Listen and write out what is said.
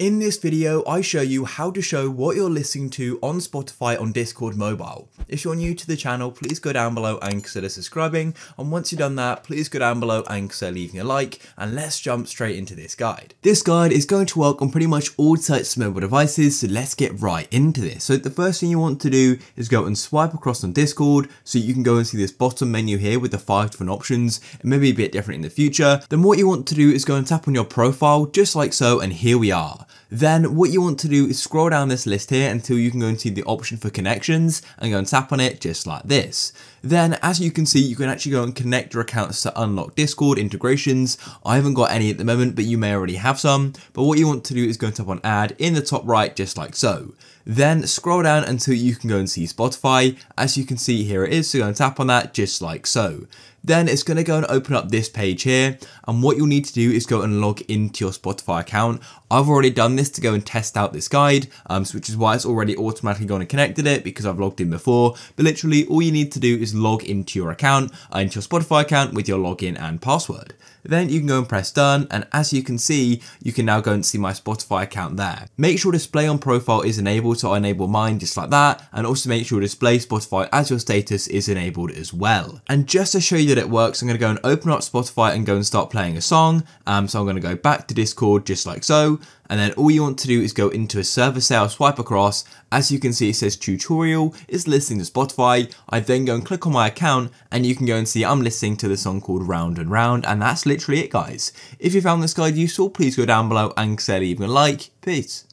In this video, I show you how to show what you're listening to on Spotify on Discord mobile. If you're new to the channel, please go down below and consider subscribing, and once you've done that, please go down below and consider leaving a like, and let's jump straight into this guide. This guide is going to work on pretty much all types of mobile devices, so let's get right into this. So the first thing you want to do is go and swipe across on Discord, so you can go and see this bottom menu here with the five different options, it may be a bit different in the future. Then what you want to do is go and tap on your profile, just like so, and here we are. Then what you want to do is scroll down this list here until you can go and see the option for connections and go and tap on it just like this. Then as you can see, you can actually go and connect your accounts to unlock Discord integrations. I haven't got any at the moment, but you may already have some. But what you want to do is go and tap on add in the top right, just like so. Then scroll down until you can go and see Spotify. As you can see, here it is. So go and tap on that just like so. Then it's going to go and open up this page here. And what you'll need to do is go and log into your Spotify account. I've already done this to go and test out this guide, um, which is why it's already automatically gone and connected it because I've logged in before. But literally all you need to do is log into your account, uh, into your Spotify account with your login and password. Then you can go and press done and as you can see, you can now go and see my Spotify account there. Make sure display on profile is enabled so I enable mine just like that and also make sure display Spotify as your status is enabled as well. And just to show you that it works, I'm going to go and open up Spotify and go and start playing a song. Um, so I'm going to go back to Discord just like so and then all you want to do is go into a server sale, swipe across. As you can see, it says tutorial is listening to Spotify. I then go and click on my account and you can go and see I'm listening to the song called Round and Round. And that's literally it, guys. If you found this guide useful, please go down below and consider leaving a like. Peace.